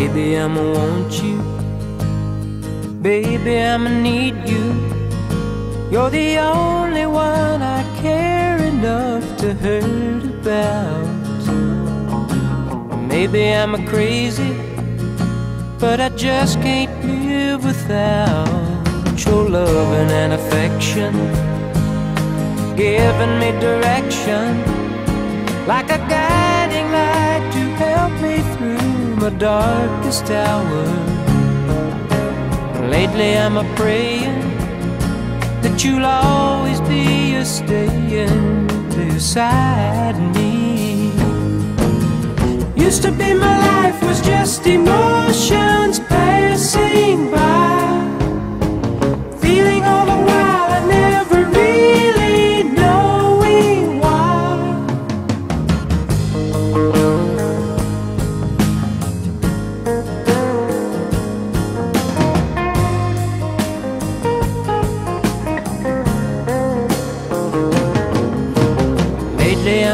Baby, I'ma want you. Baby, I'ma need you. You're the only one I care enough to hurt about. Maybe I'm a crazy, but I just can't live without your loving and affection, giving me direction like a guiding light to my darkest hour. Lately I'm a praying that you'll always be a staying beside me. Used to be my life was just emotions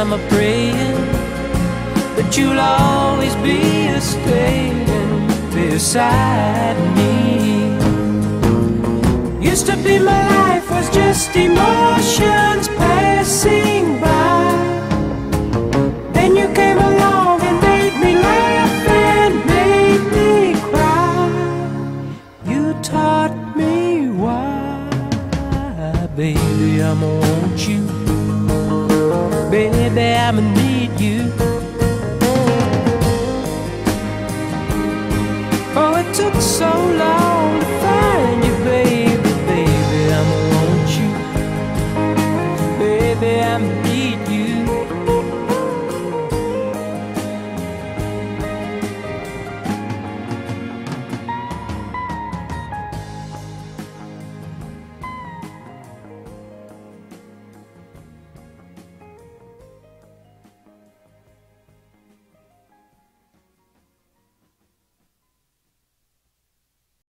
I'm a praying that you'll always be a staying beside me. Used to be my life was just emotions passing by. Then you came along and made me laugh and made me cry. You taught me why, baby, I'ma want you. Baby, I'ma need you. Oh, it took so long